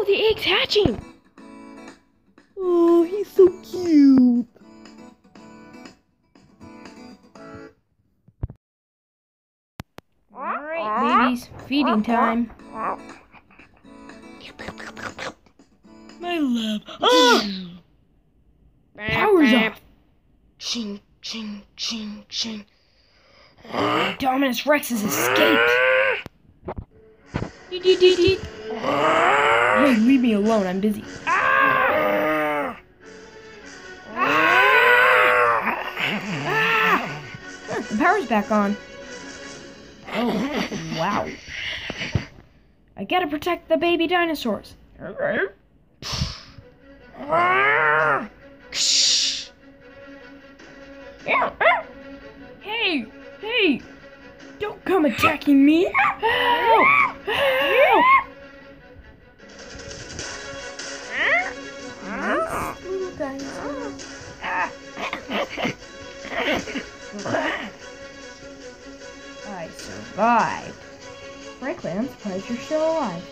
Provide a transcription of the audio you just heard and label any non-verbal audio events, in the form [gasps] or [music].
Oh, the egg's hatching. Oh, he's so cute. All right, babies, feeding time. My love. Oh! [gasps] Power's off. Ching, ching, ching, ching. Dominus Rex has escaped. Hey, leave me alone. I'm busy. The power's back on. Oh, wow. I gotta protect the baby dinosaurs. Hey, hey, don't come attacking me. Dinosaur. I survived. Frankly, I'm surprised you're still alive.